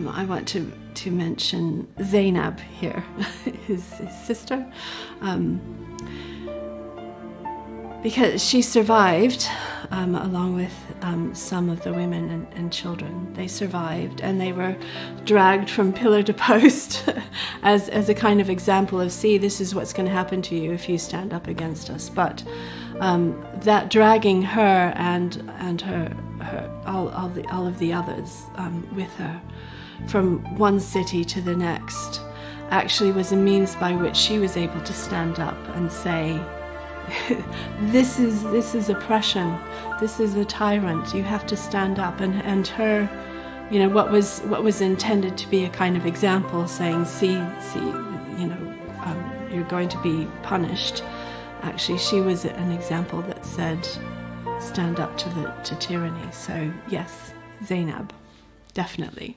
um, I want to, to mention Zainab here, his, his sister, um, because she survived um, along with um, some of the women and, and, children. They survived and they were dragged from pillar to post as, as a kind of example of see, this is what's going to happen to you if you stand up against us. But um, that dragging her and, and her, her all, all, the, all of the others um, with her from one city to the next actually was a means by which she was able to stand up and say, this is this is oppression. This is a tyrant. You have to stand up. And and her, you know, what was what was intended to be a kind of example, saying, see, see, you know, um, you're going to be punished. Actually, she was an example that said, stand up to the to tyranny. So yes, Zainab, definitely.